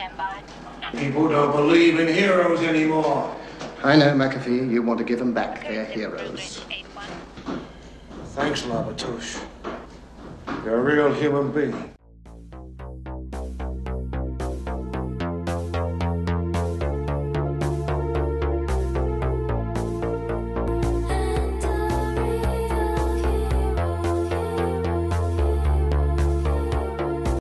Stand by. People don't believe in heroes anymore. I know, McAfee, you want to give them back their heroes. Thanks, Labatouche. You're a real human being.